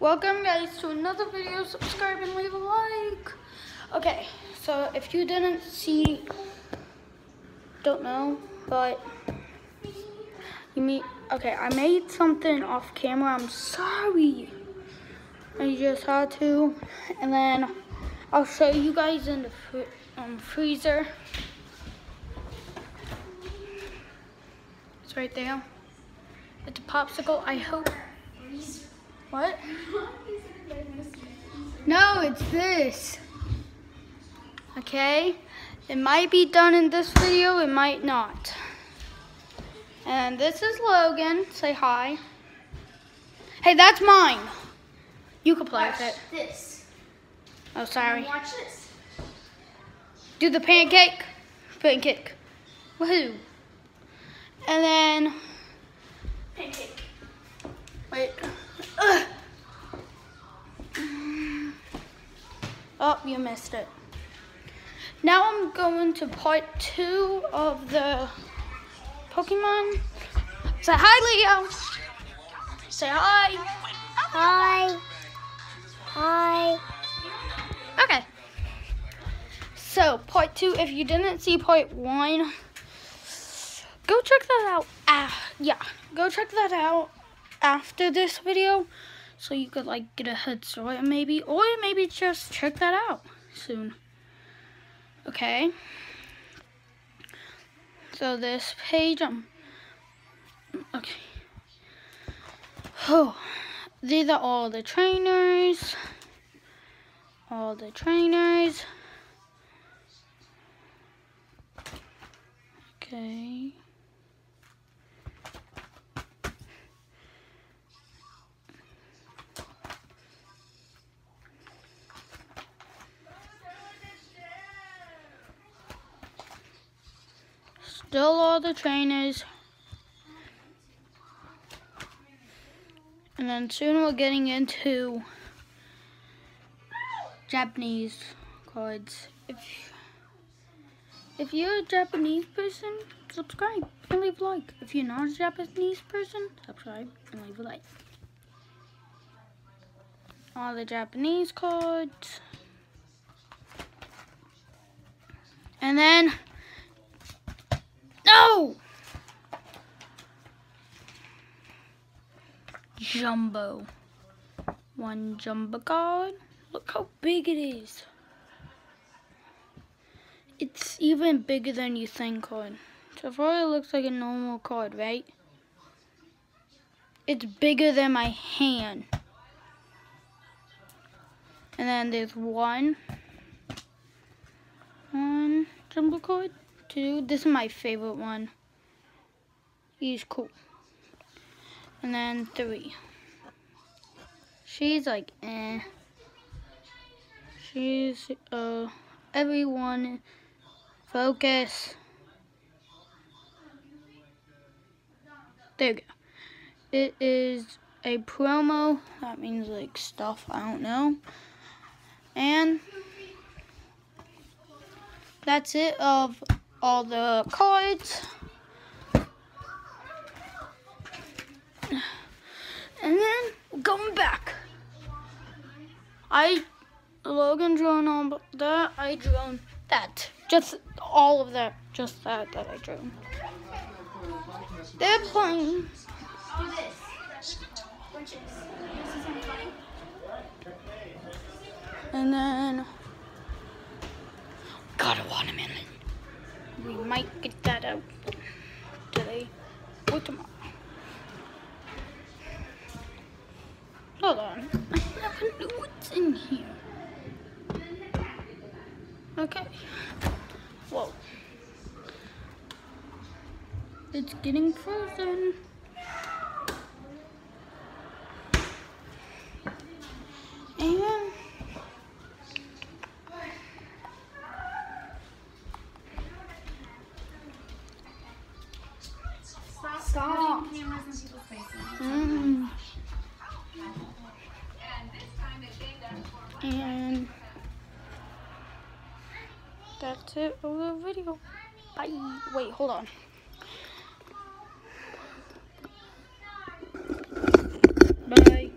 Welcome guys to another video. Subscribe and leave a like. Okay, so if you didn't see, don't know, but you mean okay? I made something off camera. I'm sorry. I just had to, and then I'll show you guys in the fr um, freezer. It's right there. It's a popsicle. I hope. What? No, it's this. Okay? It might be done in this video, it might not. And this is Logan. Say hi. Hey, that's mine. You can play Watch with it. this. Oh, sorry. Watch this. Do the pancake. Pancake. Woohoo. And then, you missed it. Now I'm going to part two of the Pokemon. Say hi, Leo. Say hi. Hi. Hi. Okay. So, part two, if you didn't see part one, go check that out. Ah, yeah, go check that out after this video so you could, like, get a head start maybe, or maybe just check that out soon. Okay. So, this page, um, okay. Oh, these are all the trainers all the trainers. Okay. Still all the trainers. And then soon we're getting into Japanese cards. If if you're a Japanese person, subscribe and leave a like. If you're not a Japanese person, subscribe and leave a like. All the Japanese cards. And then No Jumbo. One jumbo card. Look how big it is. It's even bigger than you think card. So it looks like a normal card, right? It's bigger than my hand. And then there's one. One jumbo card. Two. This is my favorite one. He's cool. And then three. She's like, eh. She's, uh, everyone, focus. There you go. It is a promo. That means like stuff, I don't know. And that's it of all the cards. And then going back. I Logan drawn all that. I drawn that. Just all of that. Just that that I drew. They're playing. This. Funny? And then got a watermelon. We might get that out today or tomorrow. Hold on. I never knew what's in here. Okay. Whoa. It's getting frozen. it for the video. Bye. Wait, hold on. Bye.